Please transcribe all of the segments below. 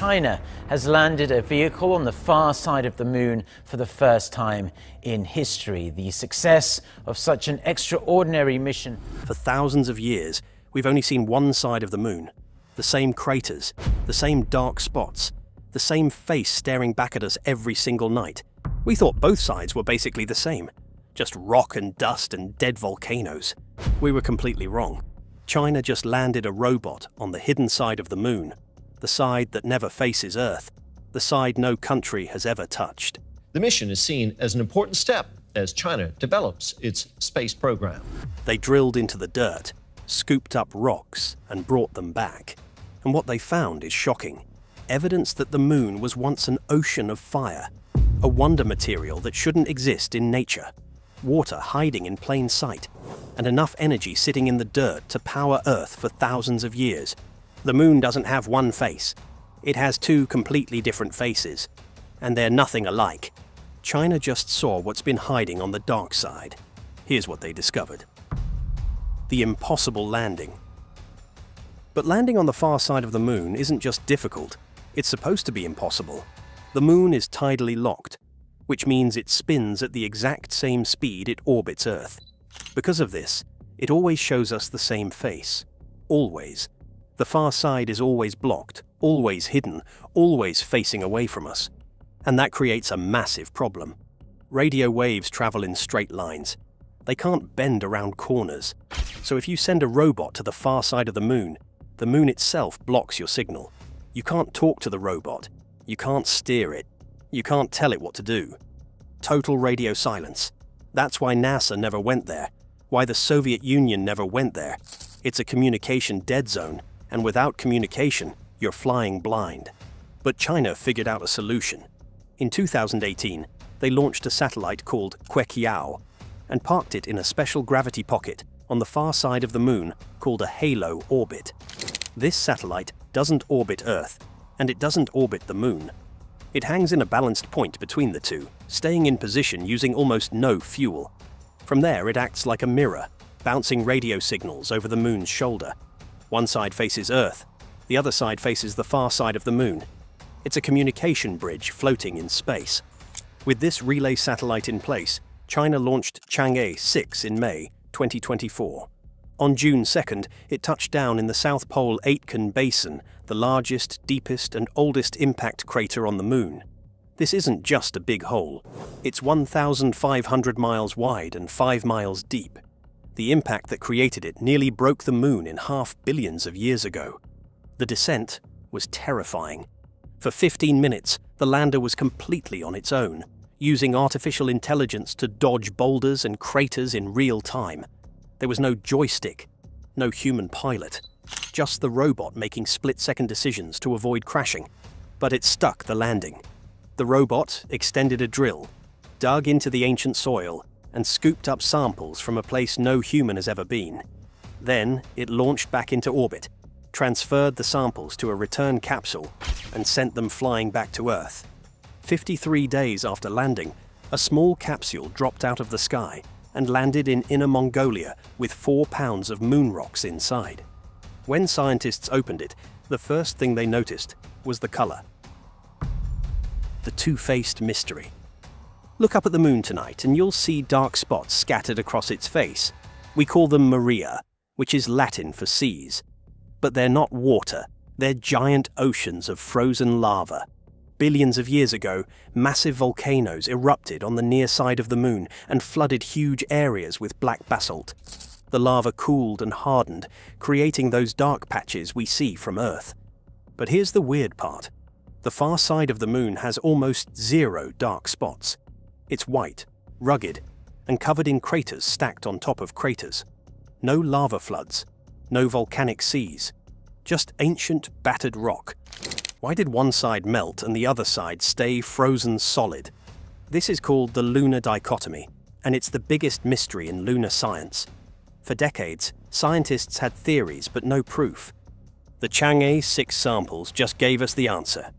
China has landed a vehicle on the far side of the moon for the first time in history. The success of such an extraordinary mission. For thousands of years, we've only seen one side of the moon. The same craters, the same dark spots, the same face staring back at us every single night. We thought both sides were basically the same just rock and dust and dead volcanoes. We were completely wrong. China just landed a robot on the hidden side of the moon, the side that never faces Earth, the side no country has ever touched. The mission is seen as an important step as China develops its space program. They drilled into the dirt, scooped up rocks, and brought them back. And what they found is shocking evidence that the moon was once an ocean of fire, a wonder material that shouldn't exist in nature water hiding in plain sight, and enough energy sitting in the dirt to power Earth for thousands of years. The moon doesn't have one face. It has two completely different faces, and they're nothing alike. China just saw what's been hiding on the dark side. Here's what they discovered. The impossible landing. But landing on the far side of the moon isn't just difficult, it's supposed to be impossible. The moon is tidally locked, which means it spins at the exact same speed it orbits Earth. Because of this, it always shows us the same face. Always. The far side is always blocked, always hidden, always facing away from us. And that creates a massive problem. Radio waves travel in straight lines. They can't bend around corners. So if you send a robot to the far side of the moon, the moon itself blocks your signal. You can't talk to the robot. You can't steer it. You can't tell it what to do. Total radio silence. That's why NASA never went there, why the Soviet Union never went there. It's a communication dead zone, and without communication, you're flying blind. But China figured out a solution. In 2018, they launched a satellite called Queqiao and parked it in a special gravity pocket on the far side of the moon called a halo orbit. This satellite doesn't orbit Earth, and it doesn't orbit the moon. It hangs in a balanced point between the two, staying in position using almost no fuel. From there, it acts like a mirror, bouncing radio signals over the moon's shoulder. One side faces Earth, the other side faces the far side of the moon. It's a communication bridge floating in space. With this relay satellite in place, China launched Chang'e 6 in May 2024. On June 2nd, it touched down in the South Pole Aitken Basin, the largest, deepest, and oldest impact crater on the Moon. This isn't just a big hole. It's 1,500 miles wide and 5 miles deep. The impact that created it nearly broke the Moon in half billions of years ago. The descent was terrifying. For 15 minutes, the lander was completely on its own, using artificial intelligence to dodge boulders and craters in real time. There was no joystick, no human pilot, just the robot making split-second decisions to avoid crashing. But it stuck the landing. The robot extended a drill, dug into the ancient soil, and scooped up samples from a place no human has ever been. Then it launched back into orbit, transferred the samples to a return capsule, and sent them flying back to Earth. 53 days after landing, a small capsule dropped out of the sky and landed in Inner Mongolia with four pounds of moon rocks inside. When scientists opened it, the first thing they noticed was the colour. The two-faced mystery. Look up at the moon tonight and you'll see dark spots scattered across its face. We call them Maria, which is Latin for seas. But they're not water, they're giant oceans of frozen lava Billions of years ago, massive volcanoes erupted on the near side of the moon and flooded huge areas with black basalt. The lava cooled and hardened, creating those dark patches we see from Earth. But here's the weird part. The far side of the moon has almost zero dark spots. It's white, rugged, and covered in craters stacked on top of craters. No lava floods, no volcanic seas, just ancient battered rock why did one side melt and the other side stay frozen solid? This is called the lunar dichotomy, and it's the biggest mystery in lunar science. For decades, scientists had theories but no proof. The Chang'e 6 samples just gave us the answer.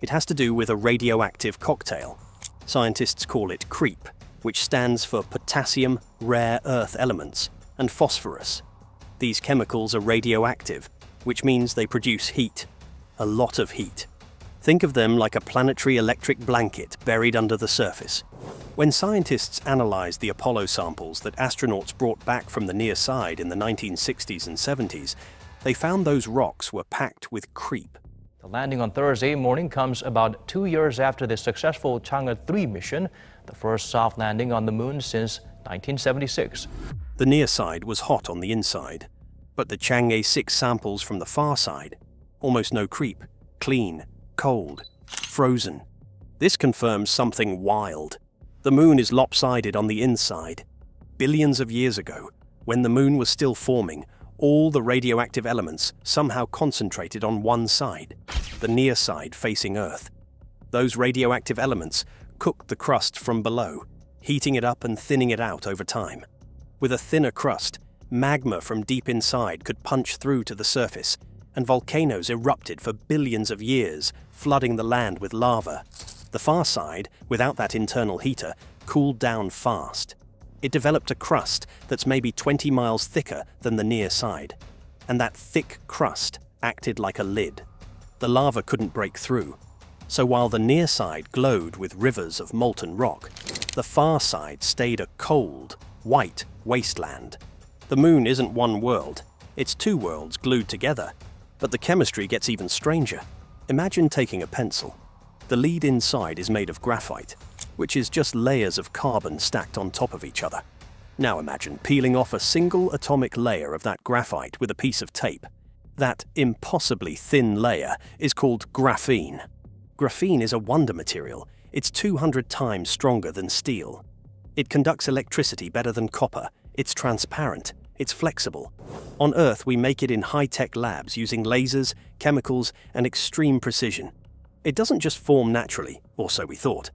It has to do with a radioactive cocktail. Scientists call it KREEP, which stands for potassium rare earth elements, and phosphorus. These chemicals are radioactive, which means they produce heat a lot of heat. Think of them like a planetary electric blanket buried under the surface. When scientists analysed the Apollo samples that astronauts brought back from the near side in the 1960s and 70s, they found those rocks were packed with KREEP. The landing on Thursday morning comes about two years after the successful Chang'e 3 mission, the first soft landing on the moon since 1976. The near side was hot on the inside, but the Chang'e 6 samples from the far side, almost no KREEP, clean, cold, frozen. This confirms something wild. The moon is lopsided on the inside. Billions of years ago, when the moon was still forming, all the radioactive elements somehow concentrated on one side, the near side facing Earth. Those radioactive elements cooked the crust from below, heating it up and thinning it out over time. With a thinner crust, magma from deep inside could punch through to the surface and volcanoes erupted for billions of years, flooding the land with lava. The far side, without that internal heater, cooled down fast. It developed a crust that's maybe 20 miles thicker than the near side, and that thick crust acted like a lid. The lava couldn't break through, so while the near side glowed with rivers of molten rock, the far side stayed a cold, white wasteland. The moon isn't one world, it's two worlds glued together, but the chemistry gets even stranger. Imagine taking a pencil. The lead inside is made of graphite, which is just layers of carbon stacked on top of each other. Now imagine peeling off a single atomic layer of that graphite with a piece of tape. That impossibly thin layer is called graphene. Graphene is a wonder material. It's 200 times stronger than steel. It conducts electricity better than copper. It's transparent. It's flexible. On Earth, we make it in high tech labs using lasers, chemicals, and extreme precision. It doesn't just form naturally, or so we thought.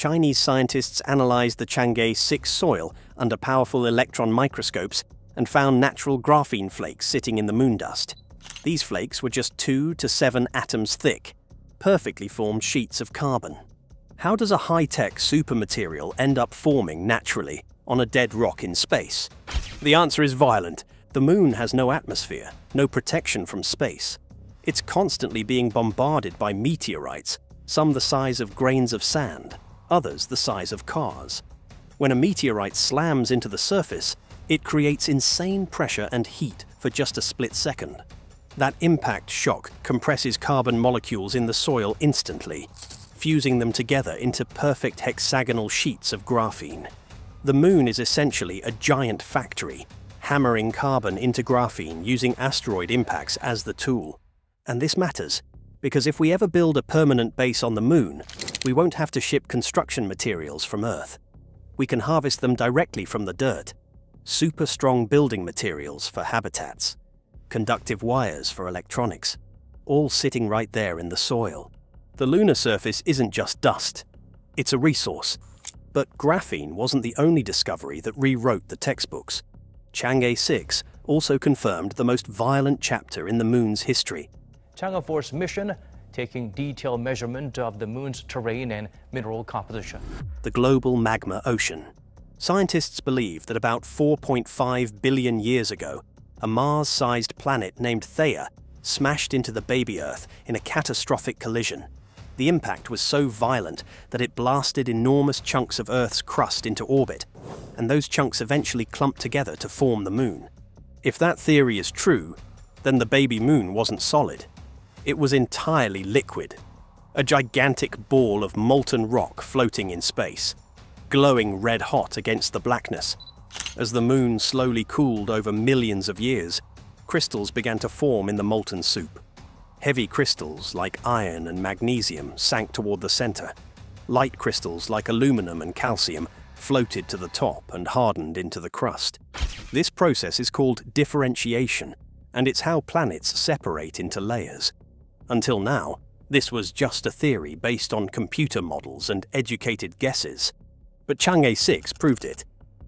Chinese scientists analyzed the Chang'e 6 soil under powerful electron microscopes and found natural graphene flakes sitting in the moon dust. These flakes were just 2 to 7 atoms thick, perfectly formed sheets of carbon. How does a high tech supermaterial end up forming naturally on a dead rock in space? The answer is violent. The moon has no atmosphere, no protection from space. It's constantly being bombarded by meteorites, some the size of grains of sand, others the size of cars. When a meteorite slams into the surface, it creates insane pressure and heat for just a split second. That impact shock compresses carbon molecules in the soil instantly, fusing them together into perfect hexagonal sheets of graphene. The moon is essentially a giant factory, hammering carbon into graphene using asteroid impacts as the tool. And this matters, because if we ever build a permanent base on the moon, we won't have to ship construction materials from Earth. We can harvest them directly from the dirt. Super strong building materials for habitats, conductive wires for electronics, all sitting right there in the soil. The lunar surface isn't just dust, it's a resource but graphene wasn't the only discovery that rewrote the textbooks. Chang'e 6 also confirmed the most violent chapter in the moon's history. Chang'e 4's mission taking detailed measurement of the moon's terrain and mineral composition. The global magma ocean. Scientists believe that about 4.5 billion years ago, a Mars-sized planet named Theia smashed into the baby Earth in a catastrophic collision. The impact was so violent that it blasted enormous chunks of Earth's crust into orbit, and those chunks eventually clumped together to form the moon. If that theory is true, then the baby moon wasn't solid. It was entirely liquid, a gigantic ball of molten rock floating in space, glowing red hot against the blackness. As the moon slowly cooled over millions of years, crystals began to form in the molten soup. Heavy crystals like iron and magnesium sank toward the center. Light crystals like aluminum and calcium floated to the top and hardened into the crust. This process is called differentiation, and it's how planets separate into layers. Until now, this was just a theory based on computer models and educated guesses. But Chang'e 6 proved it.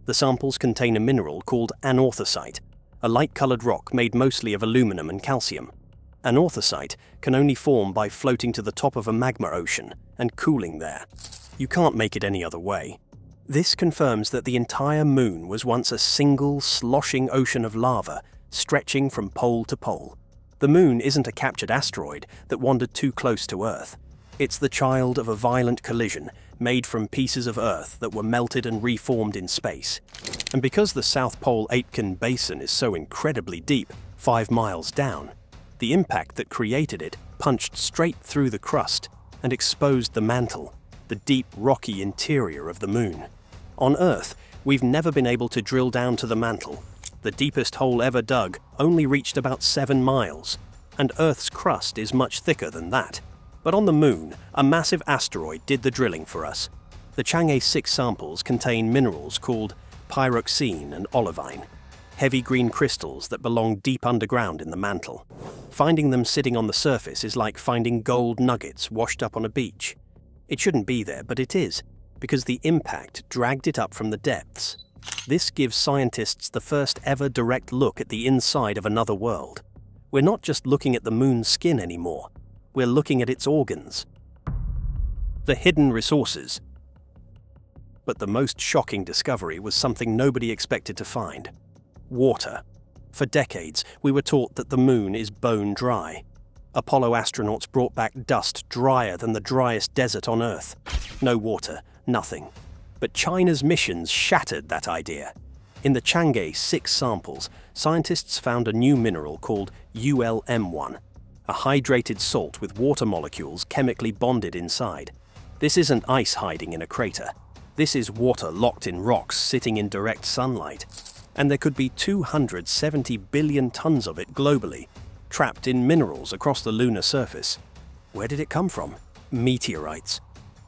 The samples contain a mineral called anorthosite, a light-colored rock made mostly of aluminum and calcium. Anorthosite can only form by floating to the top of a magma ocean and cooling there. You can't make it any other way. This confirms that the entire moon was once a single, sloshing ocean of lava stretching from pole to pole. The moon isn't a captured asteroid that wandered too close to Earth. It's the child of a violent collision made from pieces of Earth that were melted and reformed in space. And because the South Pole Aitken Basin is so incredibly deep, five miles down, the impact that created it punched straight through the crust and exposed the mantle, the deep rocky interior of the moon. On Earth, we've never been able to drill down to the mantle. The deepest hole ever dug only reached about seven miles, and Earth's crust is much thicker than that. But on the Moon, a massive asteroid did the drilling for us. The Chang'e 6 samples contain minerals called pyroxene and olivine, heavy green crystals that belong deep underground in the mantle. Finding them sitting on the surface is like finding gold nuggets washed up on a beach. It shouldn't be there, but it is, because the impact dragged it up from the depths. This gives scientists the first ever direct look at the inside of another world. We're not just looking at the moon's skin anymore, we're looking at its organs. The hidden resources. But the most shocking discovery was something nobody expected to find water. For decades, we were taught that the moon is bone dry. Apollo astronauts brought back dust drier than the driest desert on Earth. No water, nothing. But China's missions shattered that idea. In the Chang'e 6 samples, scientists found a new mineral called ULM1, a hydrated salt with water molecules chemically bonded inside. This isn't ice hiding in a crater. This is water locked in rocks sitting in direct sunlight. And there could be 270 billion tons of it globally, trapped in minerals across the lunar surface. Where did it come from? Meteorites.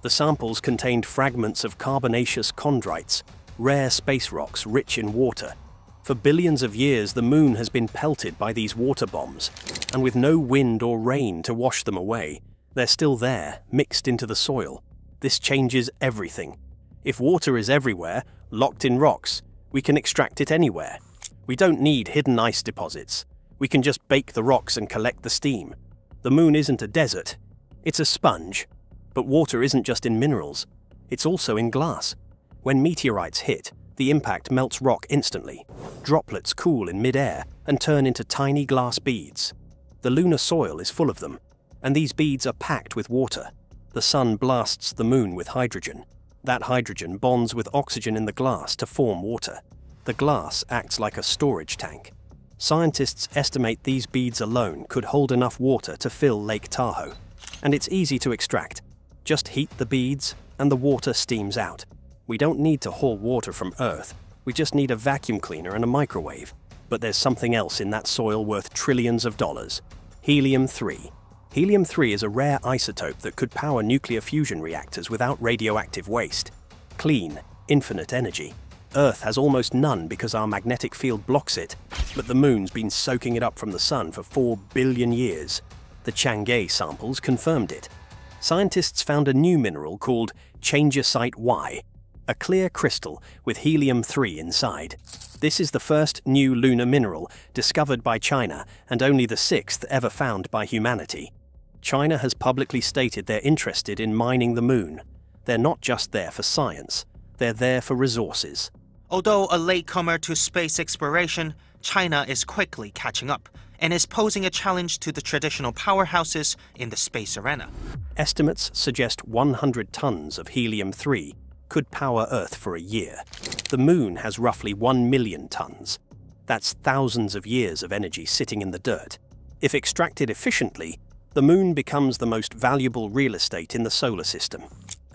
The samples contained fragments of carbonaceous chondrites, rare space rocks rich in water. For billions of years, the moon has been pelted by these water bombs, and with no wind or rain to wash them away, they're still there, mixed into the soil. This changes everything. If water is everywhere, locked in rocks, we can extract it anywhere. We don't need hidden ice deposits. We can just bake the rocks and collect the steam. The moon isn't a desert, it's a sponge. But water isn't just in minerals, it's also in glass. When meteorites hit, the impact melts rock instantly. Droplets cool in midair and turn into tiny glass beads. The lunar soil is full of them, and these beads are packed with water. The sun blasts the moon with hydrogen. That hydrogen bonds with oxygen in the glass to form water. The glass acts like a storage tank. Scientists estimate these beads alone could hold enough water to fill Lake Tahoe. And it's easy to extract. Just heat the beads, and the water steams out. We don't need to haul water from Earth, we just need a vacuum cleaner and a microwave. But there's something else in that soil worth trillions of dollars helium 3. Helium 3 is a rare isotope that could power nuclear fusion reactors without radioactive waste. Clean, infinite energy. Earth has almost none because our magnetic field blocks it, but the moon's been soaking it up from the sun for 4 billion years. The Chang'e samples confirmed it. Scientists found a new mineral called Changesite Y, a clear crystal with helium-3 inside. This is the first new lunar mineral discovered by China and only the sixth ever found by humanity. China has publicly stated they're interested in mining the moon. They're not just there for science, they're there for resources. Although a latecomer to space exploration, China is quickly catching up and is posing a challenge to the traditional powerhouses in the space arena. Estimates suggest 100 tons of helium 3 could power Earth for a year. The Moon has roughly 1 million tons. That's thousands of years of energy sitting in the dirt. If extracted efficiently, the Moon becomes the most valuable real estate in the solar system.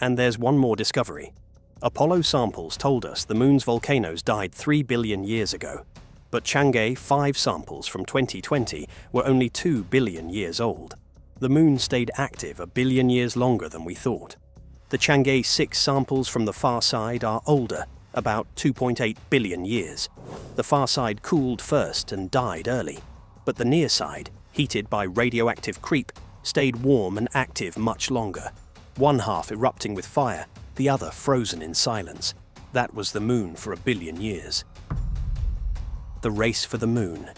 And there's one more discovery. Apollo samples told us the Moon's volcanoes died 3 billion years ago. But Chang'e 5 samples from 2020 were only 2 billion years old. The Moon stayed active a billion years longer than we thought. The Chang'e 6 samples from the far side are older, about 2.8 billion years. The far side cooled first and died early, but the near side, heated by radioactive KREEP, stayed warm and active much longer. One half erupting with fire, the other frozen in silence. That was the moon for a billion years. The race for the moon.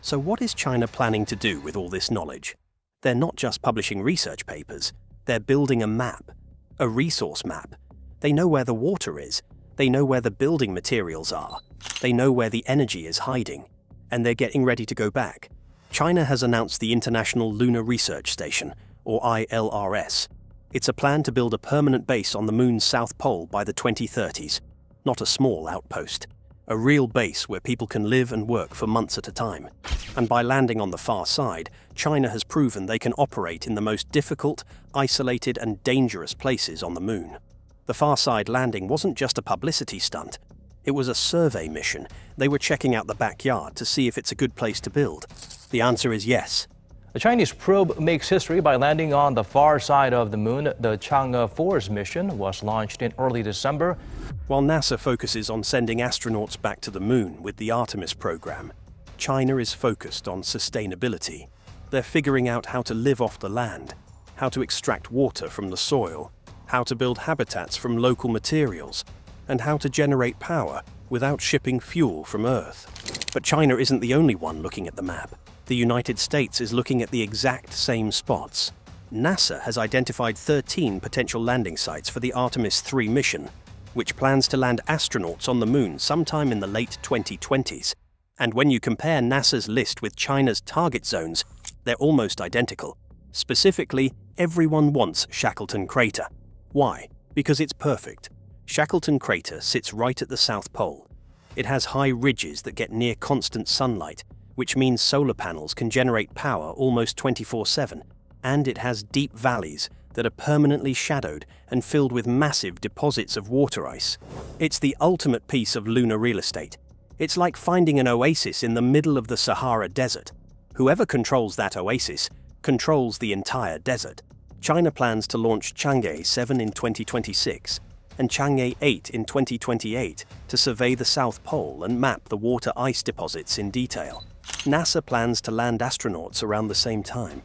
So what is China planning to do with all this knowledge? They're not just publishing research papers, they're building a map, a resource map. They know where the water is. They know where the building materials are. They know where the energy is hiding. And they're getting ready to go back. China has announced the International Lunar Research Station, or ILRS. It's a plan to build a permanent base on the moon's south pole by the 2030s, not a small outpost. A real base where people can live and work for months at a time. And by landing on the far side, China has proven they can operate in the most difficult, isolated, and dangerous places on the moon. The far side landing wasn't just a publicity stunt, it was a survey mission. They were checking out the backyard to see if it's a good place to build. The answer is yes. The Chinese probe makes history by landing on the far side of the moon. The Chang'e 4's mission was launched in early December. While NASA focuses on sending astronauts back to the moon with the Artemis program, China is focused on sustainability. They're figuring out how to live off the land, how to extract water from the soil, how to build habitats from local materials, and how to generate power without shipping fuel from Earth. But China isn't the only one looking at the map the United States is looking at the exact same spots. NASA has identified 13 potential landing sites for the Artemis 3 mission, which plans to land astronauts on the moon sometime in the late 2020s. And when you compare NASA's list with China's target zones, they're almost identical. Specifically, everyone wants Shackleton Crater. Why? Because it's perfect. Shackleton Crater sits right at the South Pole. It has high ridges that get near constant sunlight, which means solar panels can generate power almost 24 7, and it has deep valleys that are permanently shadowed and filled with massive deposits of water ice. It's the ultimate piece of lunar real estate. It's like finding an oasis in the middle of the Sahara Desert. Whoever controls that oasis controls the entire desert. China plans to launch Chang'e 7 in 2026 and Chang'e 8 in 2028 to survey the South Pole and map the water ice deposits in detail. NASA plans to land astronauts around the same time.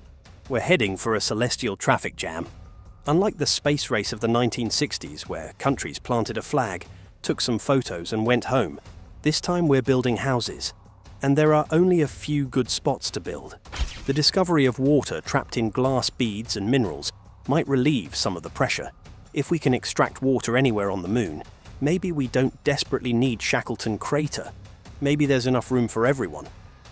We're heading for a celestial traffic jam. Unlike the space race of the 1960s, where countries planted a flag, took some photos, and went home, this time we're building houses. And there are only a few good spots to build. The discovery of water trapped in glass beads and minerals might relieve some of the pressure. If we can extract water anywhere on the moon, maybe we don't desperately need Shackleton Crater. Maybe there's enough room for everyone.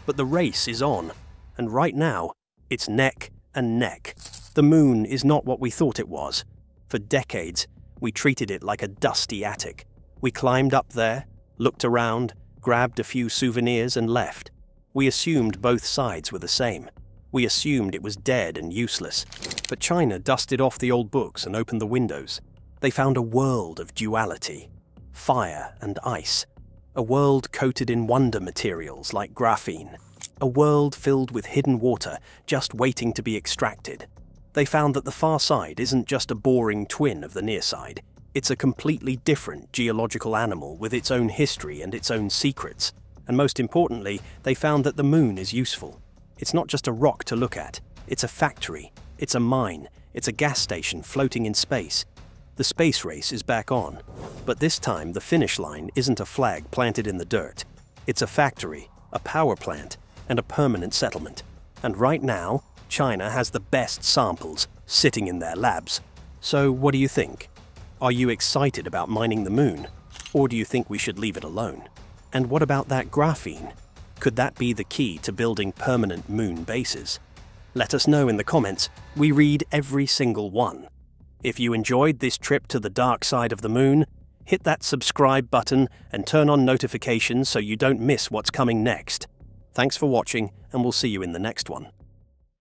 But the race is on, and right now, it's neck and neck. The moon is not what we thought it was. For decades, we treated it like a dusty attic. We climbed up there, looked around, grabbed a few souvenirs, and left. We assumed both sides were the same. We assumed it was dead and useless. But China dusted off the old books and opened the windows. They found a world of duality fire and ice, a world coated in wonder materials like graphene. A world filled with hidden water just waiting to be extracted. They found that the far side isn't just a boring twin of the near side. It's a completely different geological animal with its own history and its own secrets. And most importantly, they found that the moon is useful. It's not just a rock to look at, it's a factory, it's a mine, it's a gas station floating in space, the space race is back on, but this time the finish line isn't a flag planted in the dirt. It's a factory, a power plant, and a permanent settlement. And right now, China has the best samples sitting in their labs. So what do you think? Are you excited about mining the moon? Or do you think we should leave it alone? And what about that graphene? Could that be the key to building permanent moon bases? Let us know in the comments. We read every single one. If you enjoyed this trip to the dark side of the moon, hit that subscribe button and turn on notifications so you don't miss what's coming next. Thanks for watching, and we'll see you in the next one.